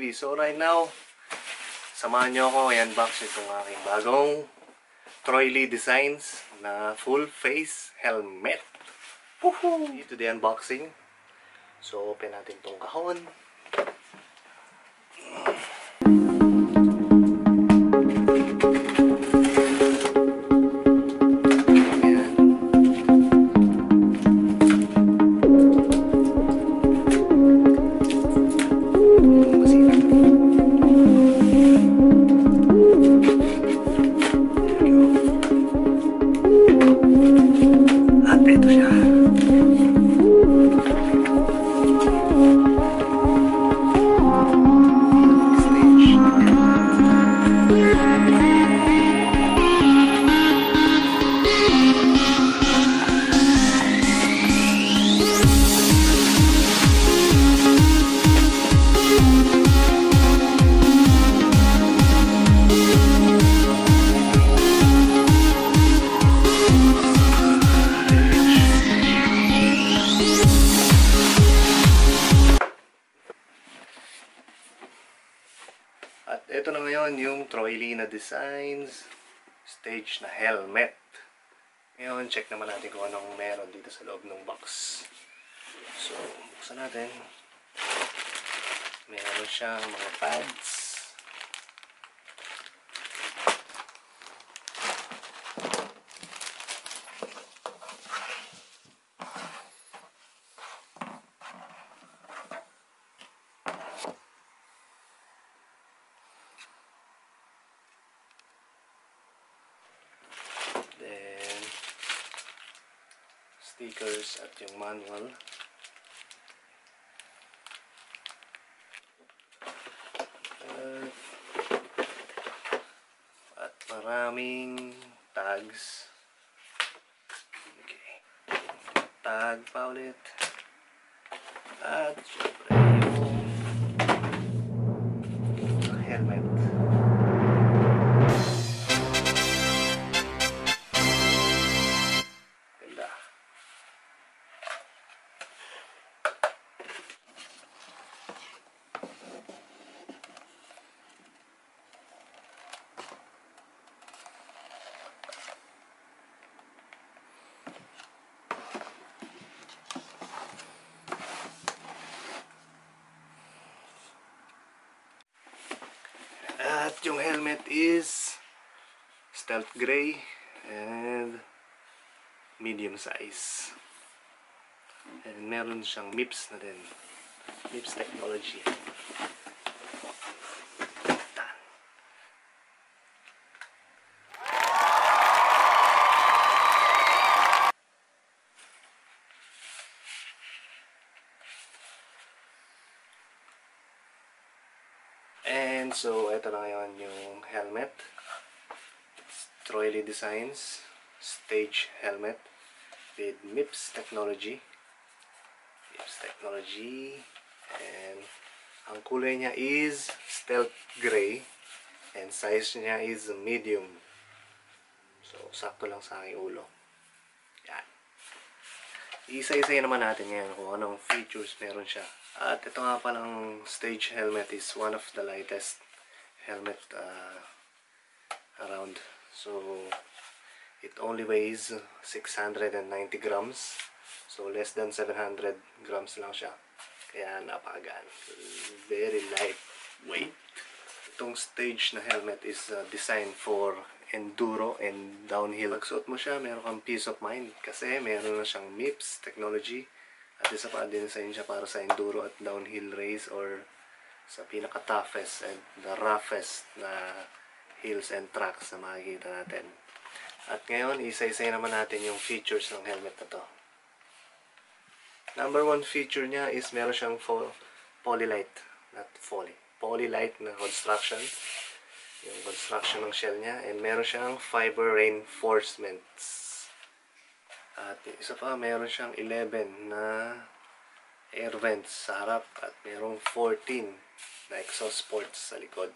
Technology. So right now, samahan nyo ako i-unbox itong aking bagong Troy Lee Designs na full face helmet. Woohoo! Dito the unboxing. So open natin itong kahon. At ito na ngayon yung Troy Lee na designs stage na helmet. Ngayon, check naman natin kung anong meron dito sa loob ng box. So, buksan natin. Meron siyang mga pads. Stickers at yung manual. At, at maraming tags. Okay. Tag pa ulit. At syempre At yung helmet is stealth gray and medium size. And meron siyang MIPS na din. MIPS technology. And so, ito na ngayon yung helmet. Troy Lee Designs Stage Helmet with MIPS technology. MIPS technology. And ang kulay niya is stealth gray. And size niya is medium. So, sakto lang sa aking ulo. Isa-isa naman natin ngayon kung anong features meron siya. At ito nga palang stage helmet is one of the lightest helmet uh, around. So, it only weighs 690 grams. So, less than 700 grams lang siya. Kaya napagaan. Very lightweight. Itong stage na helmet is uh, designed for enduro and downhill. Pag suot mo siya, meron kang peace of mind kasi meron na siyang MIPS technology at isa pa design siya para sa enduro at downhill race or sa pinaka-toughest and the roughest na hills and tracks na makikita natin. At ngayon, isa-isa naman natin yung features ng helmet na to. Number one feature niya is meron siyang fo- polylite, not poly, polylite na construction. Yung construction ng shell niya. And meron siyang fiber reinforcements. At isa pa, meron siyang 11 na air vents sa harap at merong 14 na exhaust ports sa likod.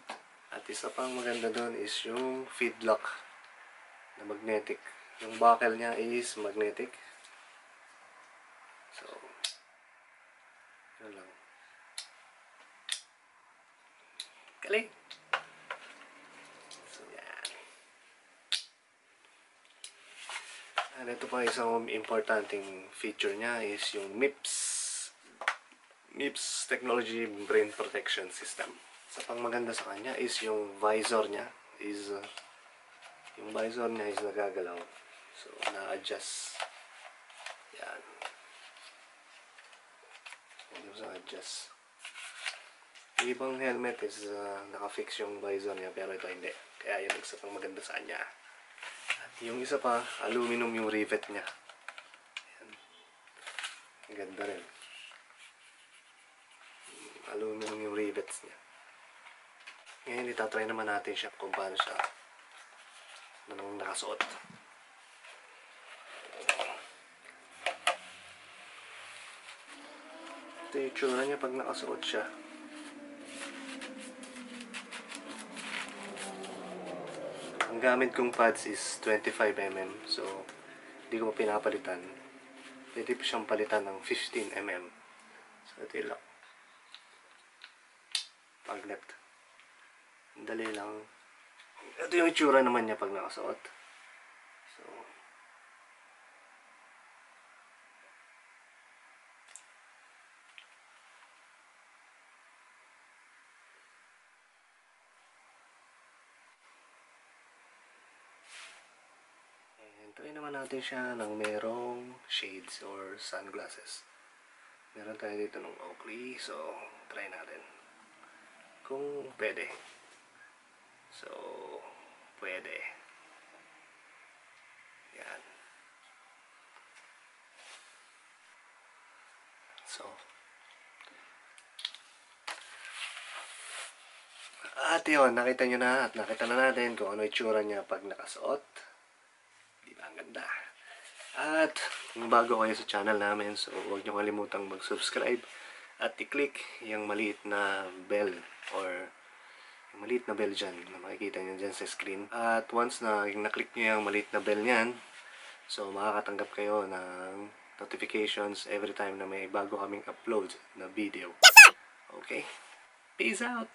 At isa pang maganda doon is yung feedlock na magnetic. Yung buckle niya is magnetic. So, yun lang. Galing! So, yan. And ito pa isang importanteng feature niya is yung MIPS. MIPS Technology Brain Protection System. Sa pang maganda sa kanya is yung visor niya is uh, yung visor niya is nagagalaw. So, na-adjust. Yan. Hindi mo adjust. Ibang helmet is uh, naka-fix yung visor niya pero ito hindi. Kaya yun isa pang maganda sa kanya. Yung isa pa, aluminum yung rivet niya. Yan. Ang ganda rin. Aluminum yung rivets niya. Ngayon, itatry naman natin siya kung paano siya manang nakasuot. Ito yung tsura niya pag nakasuot siya. Gamit kong pads is 25mm. So, hindi ko pa pinapalitan. Pwede pa siyang palitan ng 15mm. So, ito yung lock. Pag left. Dali lang. Ito yung itsura naman niya pag nakasuot. So, And try naman natin siya ng merong shades or sunglasses. Meron tayo dito ng Oakley, so try natin. Kung pwede. So, pwede. Yan. So, at yun, nakita nyo na at nakita na natin kung ano itsura niya pag nakasuot. Di ba ang ganda? At kung bago kayo sa channel namin, so huwag nyo kalimutang mag-subscribe at i-click yung maliit na bell or yung maliit na bell dyan na makikita nyo dyan sa screen. At once na na-click nyo yung maliit na bell nyan, so makakatanggap kayo ng notifications every time na may bago kaming upload na video. Okay? Peace out!